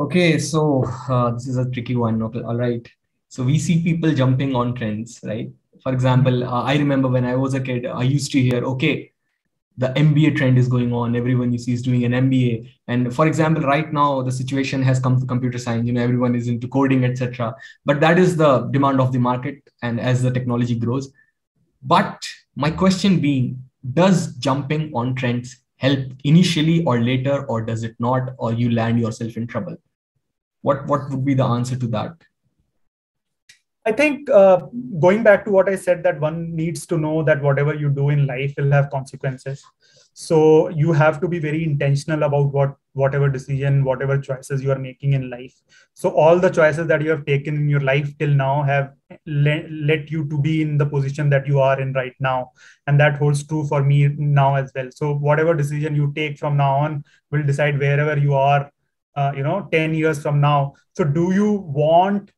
Okay, so uh, this is a tricky one. Okay, all right. So we see people jumping on trends, right? For example, uh, I remember when I was a kid, I used to hear, okay, the MBA trend is going on. Everyone you see is doing an MBA. And for example, right now the situation has come to computer science. You know, everyone is into coding, etc. But that is the demand of the market, and as the technology grows. But my question being, does jumping on trends help initially or later, or does it not, or you land yourself in trouble? What what would be the answer to that? I think uh, going back to what I said, that one needs to know that whatever you do in life will have consequences. So you have to be very intentional about what whatever decision, whatever choices you are making in life. So all the choices that you have taken in your life till now have le- let you to be in the position that you are in right now, and that holds true for me now as well. So whatever decision you take from now on will decide wherever you are. Uh, you know, ten years from now. So do you want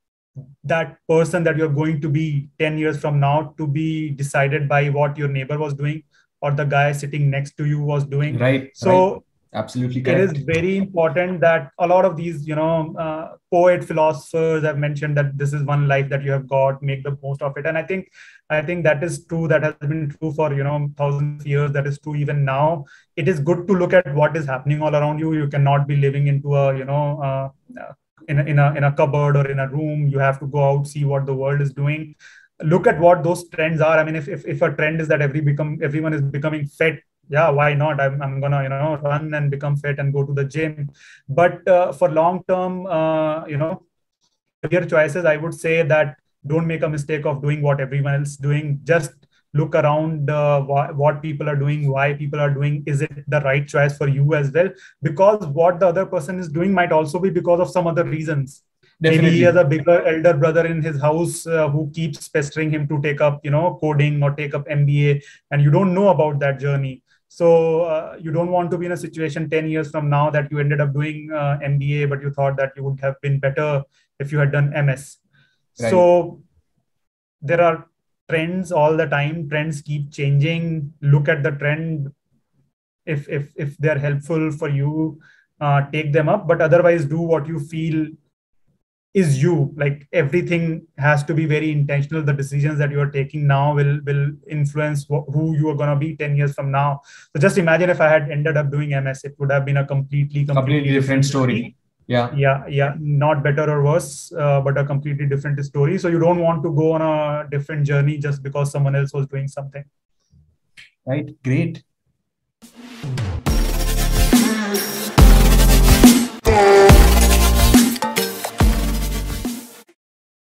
that person that you're going to be 10 years from now to be decided by what your neighbor was doing or the guy sitting next to you was doing right so right. Absolutely correct. it is very important that a lot of these you know uh, poet philosophers have mentioned that this is one life that you have got make the most of it. And i think i think that is true. That has been true for you know thousands of years. That is true even now. It is good to look at what is happening all around you. You cannot be living into a you know uh, in a, in a in a cupboard or in a room. You have to go out see what the world is doing. Look at what those trends are. I mean if if, if a trend is that every become everyone is becoming fit yeah why not? I'm, I'm gonna you know run and become fit and go to the gym. But uh, for long term uh, you know career choices i would say that don't make a mistake of doing what everyone else is doing. Just look around uh, wh- what people are doing why people are doing. Is it the right choice for you as well? Because what the other person is doing might also be because of some other reasons. Definitely. maybe he has a bigger elder brother in his house uh, who keeps pestering him to take up you know coding or take up mba and you don't know about that journey so uh, you don't want to be in a situation 10 years from now that you ended up doing uh, mba but you thought that you would have been better if you had done ms right. so there are trends all the time. Trends keep changing. Look at the trend. If if if they're helpful for you uh, take them up. But otherwise do what you feel is you. Like everything has to be very intentional. The decisions that you are taking now will will influence wh- who you are going to be 10 years from now. So just imagine if i had ended up doing ms it would have been a completely completely, completely different story. Yeah. Yeah yeah. Not better or worse uh, but a completely different story. So you don't want to go on a different journey just because someone else was doing something. Right. Great